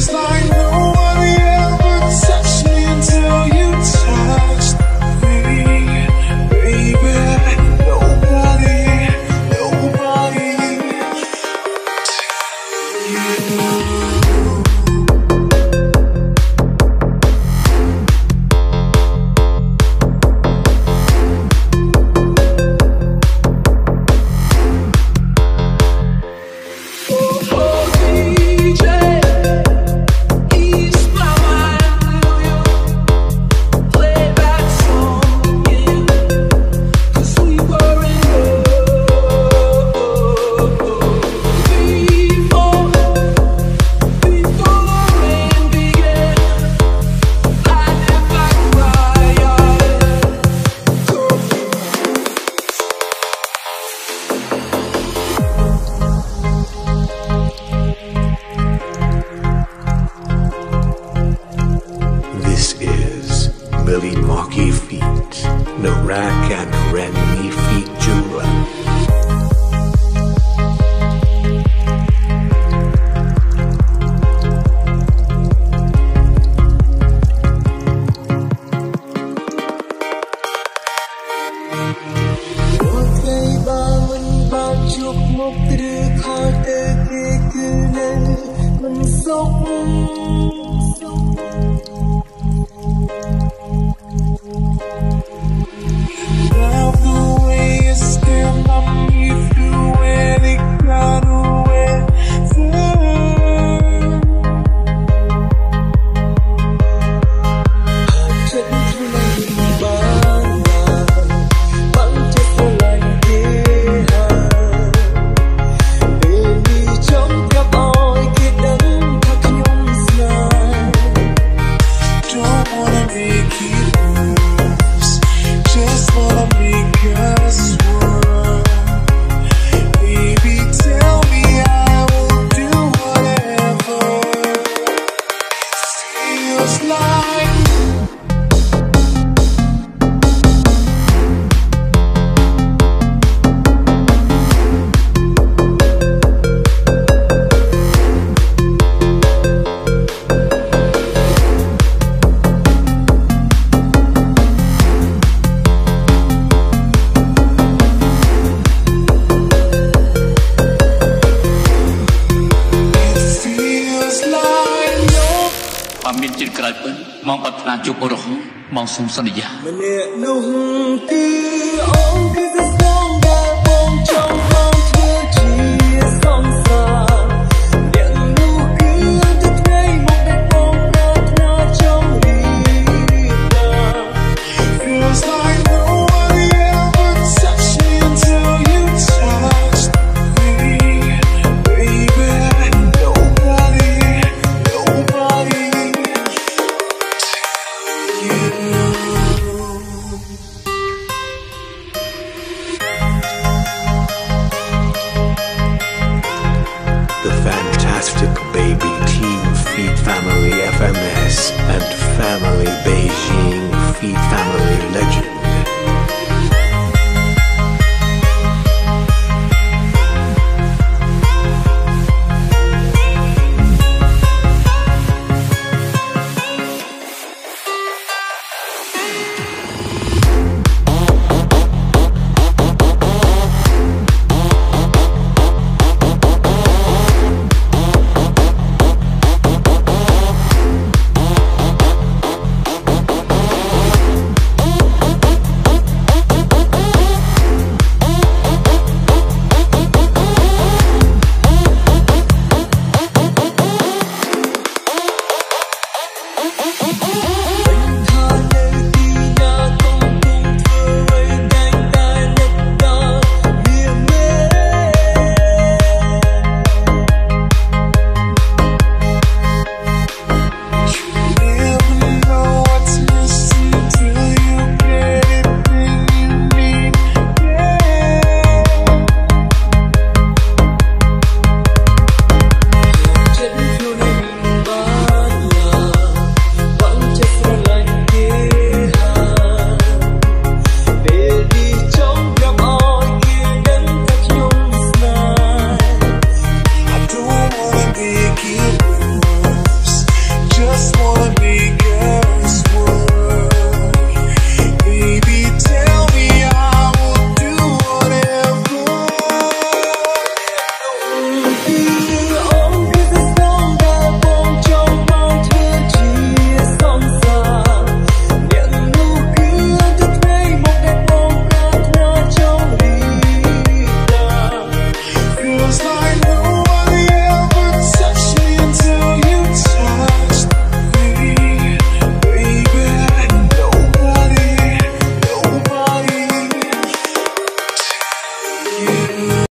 Cause I so ជាតិក្រៅពេញមកប្រាថ្នាជួបរហូតមកសូមសន្យាម្នាក់នោះគឺអូនគឺ Plastic Baby Team Feed Family FMS and Family Beijing Feed Family Legend.